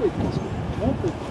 っと行きましょう。もっと行きましょう。